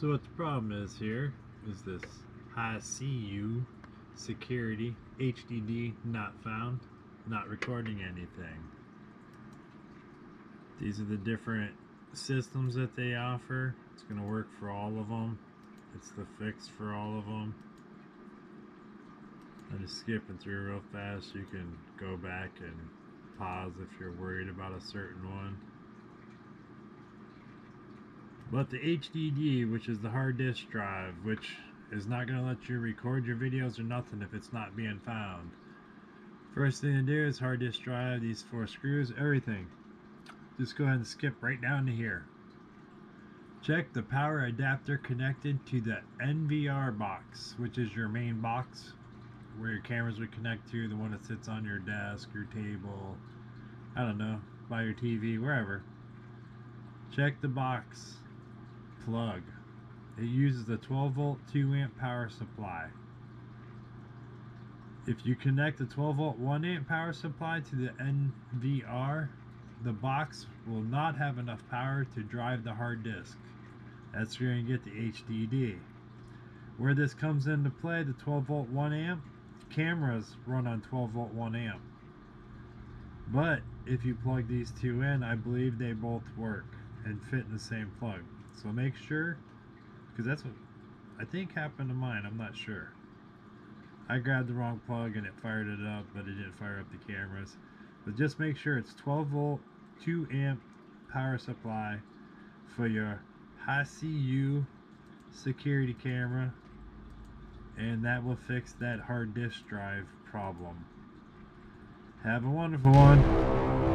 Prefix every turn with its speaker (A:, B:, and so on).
A: So what the problem is here is this Hiseeu security HDD not found, not recording anything. These are the different systems that they offer. It's going to work for all of them. It's the fix for all of them. I'm just skipping through real fast. You can go back and pause if you're worried about a certain one. But the HDD, which is the hard disk drive, which is not going to let you record your videos or nothing if it's not being found. First thing to do is hard disk drive, these four screws, everything. Just go ahead and skip right down to here. Check the power adapter connected to the NVR box, which is your main box where your cameras would connect to, the one that sits on your desk, your table, I don't know, by your TV, wherever. Check the box plug. It uses a 12 volt 2 amp power supply. If you connect the 12 volt 1 amp power supply to the NVR, the box will not have enough power to drive the hard disk. That's where you get the HDD. Where this comes into play, the 12 volt 1 amp, cameras run on 12 volt 1 amp. But if you plug these two in, I believe they both work and fit in the same plug. So make sure, because that's what I think happened to mine, I'm not sure. I grabbed the wrong plug and it fired it up, but it didn't fire up the cameras. But just make sure it's 12 volt, 2 amp power supply for your Hiseeu security camera and that will fix that hard disk drive problem. Have a wonderful one.